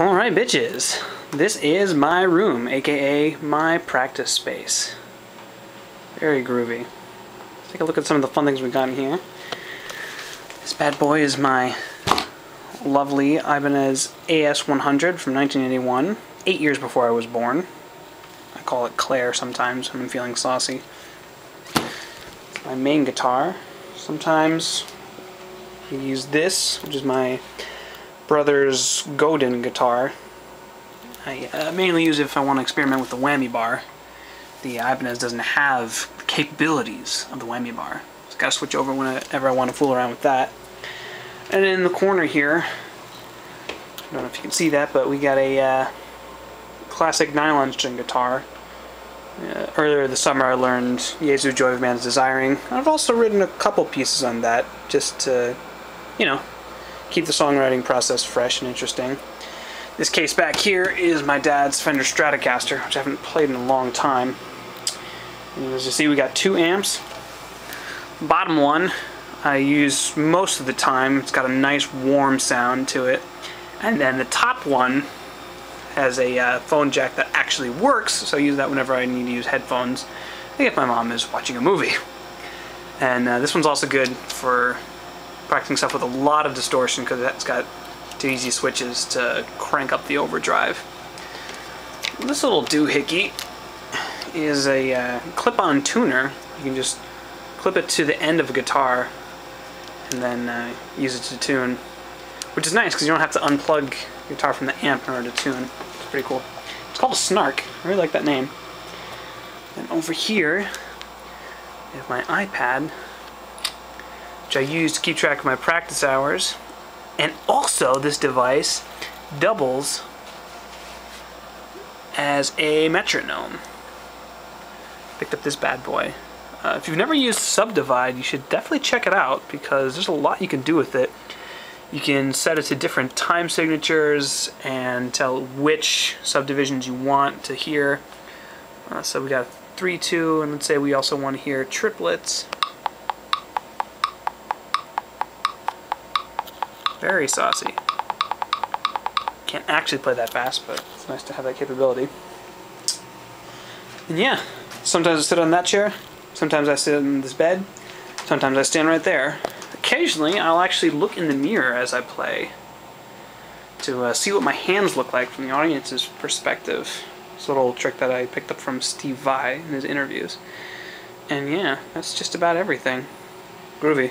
Alright bitches, this is my room, aka my practice space. Very groovy. Let's take a look at some of the fun things we got in here. This bad boy is my lovely Ibanez AS100 from 1981, eight years before I was born. I call it Claire sometimes when I'm feeling saucy. It's my main guitar. Sometimes we use this, which is my brother's Godin guitar. I uh, mainly use it if I want to experiment with the whammy bar. The Ibanez doesn't have the capabilities of the whammy bar. So gotta switch over whenever I want to fool around with that. And in the corner here, I don't know if you can see that, but we got a uh, classic nylon string guitar. Uh, earlier this summer I learned Jesu Joy of Man's Desiring. I've also written a couple pieces on that, just to, you know, keep the songwriting process fresh and interesting. This case back here is my dad's Fender Stratocaster, which I haven't played in a long time. And as you see, we got two amps. Bottom one, I use most of the time. It's got a nice warm sound to it. And then the top one has a uh, phone jack that actually works, so I use that whenever I need to use headphones. I think if my mom is watching a movie. And uh, this one's also good for practicing stuff with a lot of distortion because it's got two easy switches to crank up the overdrive. This little doohickey is a uh, clip-on tuner. You can just clip it to the end of a guitar and then uh, use it to tune, which is nice because you don't have to unplug guitar from the amp in order to tune. It's pretty cool. It's called a Snark. I really like that name. And over here, I have my iPad which I use to keep track of my practice hours. And also, this device doubles as a metronome. Picked up this bad boy. Uh, if you've never used Subdivide, you should definitely check it out because there's a lot you can do with it. You can set it to different time signatures and tell which subdivisions you want to hear. Uh, so we got 3-2, and let's say we also want to hear triplets. Very saucy. Can't actually play that fast, but it's nice to have that capability. And yeah, sometimes I sit on that chair, sometimes I sit in this bed, sometimes I stand right there. Occasionally, I'll actually look in the mirror as I play to uh, see what my hands look like from the audience's perspective. It's a little trick that I picked up from Steve Vai in his interviews. And yeah, that's just about everything. Groovy.